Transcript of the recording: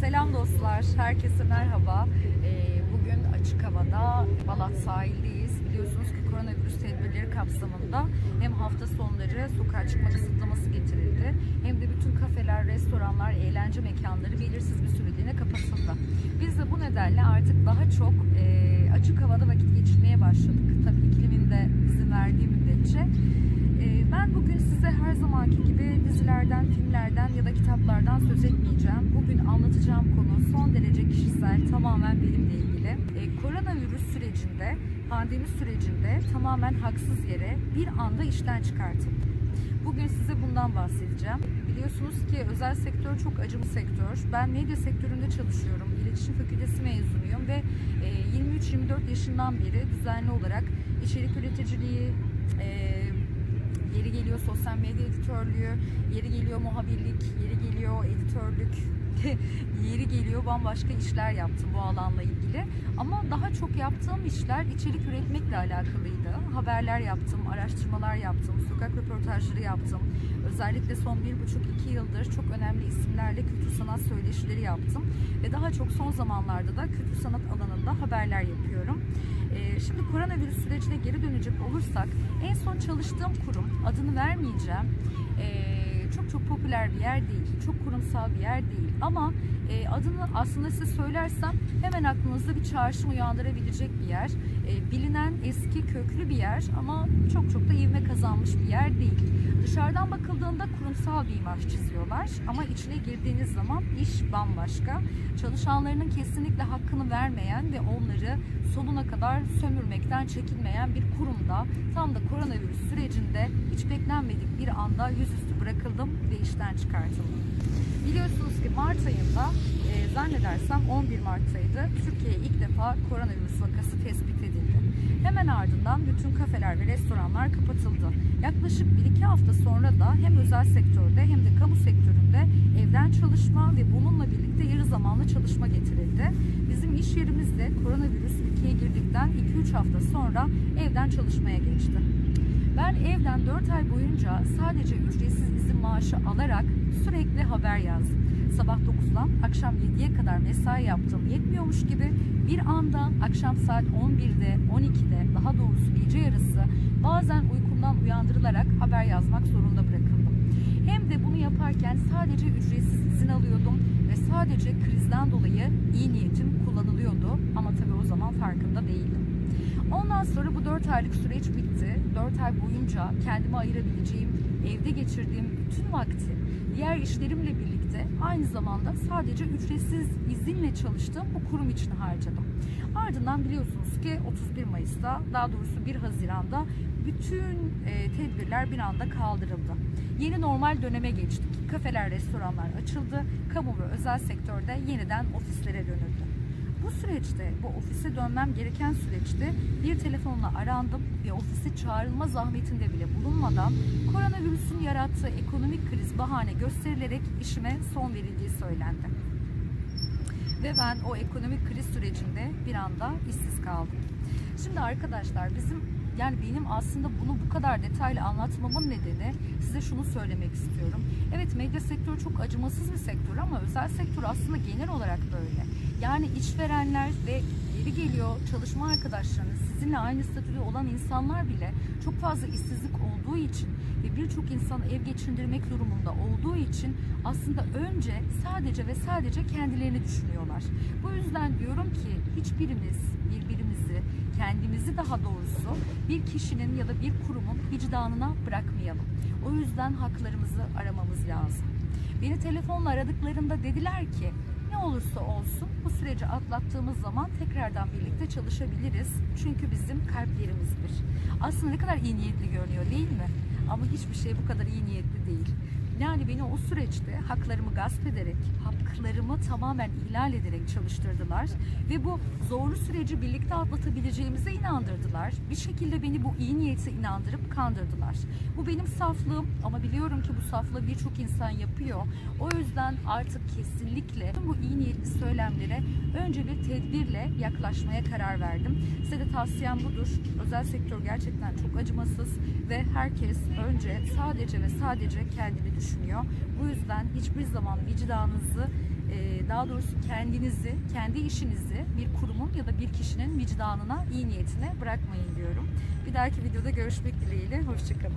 Selam dostlar, herkese merhaba. Ee, bugün açık havada Balat sahildeyiz. Biliyorsunuz ki koronavirüs tedbirleri kapsamında hem hafta sonları sokağa çıkma kısıtlaması getirildi hem de bütün kafeler, restoranlar, eğlence mekanları belirsiz bir süreliğine kapatıldı. Biz de bu nedenle artık daha çok e, açık havada vakit geçirmeye başladık. Tabii iklimin de izin verdiği müddetçe. E, ben bugün size her zamanki gibi dizilerden, filmlerden ya da kitaplardan kişisel, tamamen benimle ilgili. E, koronavirüs sürecinde, pandemi sürecinde tamamen haksız yere bir anda işten çıkartıldım. Bugün size bundan bahsedeceğim. Biliyorsunuz ki özel sektör çok acılı sektör. Ben medya sektöründe çalışıyorum. İletişim fakültesi mezunuyum ve e, 23-24 yaşından beri düzenli olarak içerik üreticiliği, e, yeri geliyor sosyal medya editörlüğü, yeri geliyor muhabirlik, yeri geliyor editörlük, yeri geliyor bambaşka işler yaptım bu alanla ilgili. Ama daha çok yaptığım işler içerik üretmekle alakalıydı. Haberler yaptım, araştırmalar yaptım, sokak röportajları yaptım. Özellikle son bir buçuk iki yıldır çok önemli isimlerle kültür sanat söyleşileri yaptım. Ve daha çok son zamanlarda da kültür sanat alanında haberler yapıyorum. Ee, şimdi koronavirüs sürecine geri dönecek olursak en son çalıştığım kurum adını vermeyeceğim. Çok popüler bir yer değil, çok kurumsal bir yer değil ama e, adını aslında size söylersem hemen aklınızda bir çağrışım uyandırabilecek bir yer. E, bilinen eski köklü bir yer ama çok çok da ivme kazanmış bir yer değil. Dışarıdan bakıldığında kurumsal bir imaj çiziyorlar ama içine girdiğiniz zaman iş bambaşka. Çalışanlarının kesinlikle hakkını vermeyen ve onları sonuna kadar sömürmekten çekinmeyen bir kurumda tam da koronavirüs sürecinde hiç beklenmedik bir anda yüzüstü bırakıldım ve işten çıkartıldım. Biliyorsunuz ki Mart ayında e, zannedersem 11 Mart'taydı Türkiye'ye ilk defa koronavirüs vakası tespit edildi. Hemen ardından bütün kafeler ve restoranlar kapatıldı. Yaklaşık 1-2 hafta sonra da hem özel sektörde hem de kamu sektöründe evden çalışma ve bununla birlikte yarı zamanlı çalışma getirildi. Bizim iş yerimizde koronavirüs ülkeye girdikten 2-3 hafta sonra evden çalışmaya geçti. Ben evden 4 ay boyunca sadece ücretsiz izin maaşı alarak sürekli haber yazdım. Sabah 9'dan akşam 7'ye kadar mesai yaptım yetmiyormuş gibi bir anda akşam saat 11'de, 12'de daha doğrusu gece yarısı bazen uykumdan uyandırılarak haber yazmak zorunda bırakıldım. Hem de bunu yaparken sadece ücretsiz izin alıyordum ve sadece krizden dolayı iyi niyetim kullanılıyordu ama tabii o zaman farkında değildim. Ondan sonra bu 4 aylık süreç bitti. 4 ay boyunca kendime ayırabileceğim, evde geçirdiğim bütün vakti diğer işlerimle birlikte aynı zamanda sadece ücretsiz izinle çalıştığım bu kurum için harcadım. Ardından biliyorsunuz ki 31 Mayıs'ta daha doğrusu 1 Haziran'da bütün e, tedbirler bir anda kaldırıldı. Yeni normal döneme geçtik. Kafeler, restoranlar açıldı. Kamu ve özel sektörde yeniden ofislere dönüldü. Bu süreçte, bu ofise dönmem gereken süreçte bir telefonla arandım ve ofise çağrılma zahmetinde bile bulunmadan koronavirüsün yarattığı ekonomik kriz bahane gösterilerek işime son verildiği söylendi. Ve ben o ekonomik kriz sürecinde bir anda işsiz kaldım. Şimdi arkadaşlar bizim yani benim aslında bunu bu kadar detaylı anlatmamın nedeni size şunu söylemek istiyorum. Evet medya sektörü çok acımasız bir sektör ama özel sektör aslında genel olarak böyle. Yani işverenler ve yeri geliyor çalışma arkadaşlarınız sizinle aynı statüde olan insanlar bile çok fazla işsizlik olduğu için ve birçok insanı ev geçindirmek durumunda olduğu için aslında önce sadece ve sadece kendilerini düşünüyorlar. Yüzden diyorum ki hiçbirimiz birbirimizi, kendimizi daha doğrusu bir kişinin ya da bir kurumun vicdanına bırakmayalım. O yüzden haklarımızı aramamız lazım. Beni telefonla aradıklarında dediler ki ne olursa olsun bu süreci atlattığımız zaman tekrardan birlikte çalışabiliriz. Çünkü bizim kalplerimiz bir. Aslında ne kadar iyi niyetli görünüyor değil mi? Ama hiçbir şey bu kadar iyi niyetli değil. Yani beni o süreçte haklarımı gasp ederek, haklarımı tamamen ihlal ederek çalıştırdılar ve bu zorlu süreci birlikte atlatabileceğimize inandırdılar. Bir şekilde beni bu iyi niyete inandırıp kandırdılar. Bu benim saflığım ama biliyorum ki bu saflığı birçok insan yapıyor. O yüzden artık kesinlikle bu iyi niyetli söylemlere önce bir tedbirle yaklaşmaya karar verdim. Size de tavsiyem budur. Özel sektör gerçekten çok acımasız ve herkes önce sadece ve sadece kendini düşünüyor. Bu yüzden hiçbir zaman vicdanınızı e, daha doğrusu kendinizi, kendi işinizi bir kurumun ya da bir kişinin vicdanına, iyi niyetine bırakmayın diyorum. Bir dahaki videoda görüşmek dileğiyle. Hoşçakalın.